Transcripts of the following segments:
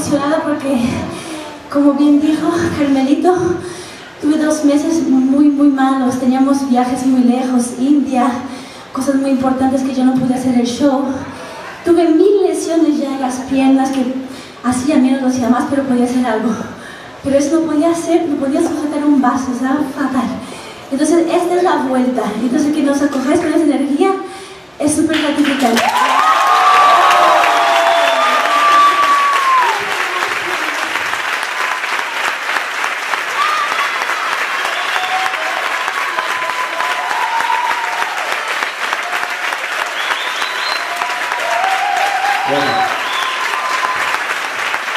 Emocionada porque, como bien dijo Carmelito, tuve dos meses muy, muy malos. Teníamos viajes muy lejos, India, cosas muy importantes que yo no pude hacer el show. Tuve mil lesiones ya en las piernas que hacía menos, no hacía más, pero podía hacer algo. Pero eso no podía hacer, no podía sujetar un vaso, estaba fatal. Entonces, esta es la vuelta. Entonces, que nos acogáis con esa energía es súper gratificante.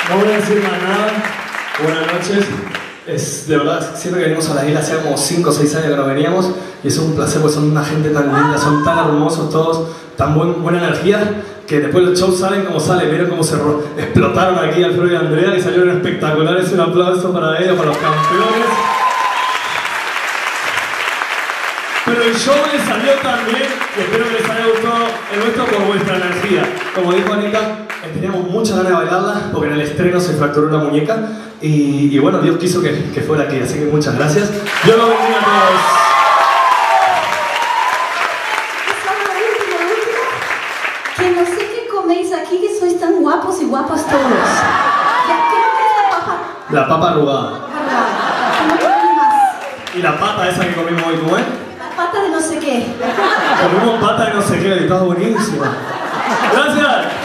No voy a decir más nada. Buenas noches. Es, de verdad, siempre que venimos a la isla, hace como 5 o 6 años que no veníamos, y es un placer, porque son una gente tan linda, son tan hermosos todos, tan buen, buena energía, que después los shows salen como salen, vieron cómo se ro- explotaron aquí Alfredo y Andrea, que salieron espectaculares, un aplauso para ellos, para los campeones. Pero el show les salió tan bien y espero que les haya gustado el nuestro por vuestra energía. Como dijo Anita, eh, teníamos muchas ganas de bailarla porque en el estreno se fracturó la muñeca y, y bueno, Dios quiso que, que fuera aquí, así que muchas gracias. Yo lo bendiga a todos. Solo lo último, lo último, que no sé qué coméis aquí, que sois tan guapos y guapas todos. Ya, creo que es la papa. La papa arrugada. Y la pata esa que comimos hoy, ¿cómo es? Pata de no sé qué. Comimos pata de no sé qué, estaba buenísima. Gracias.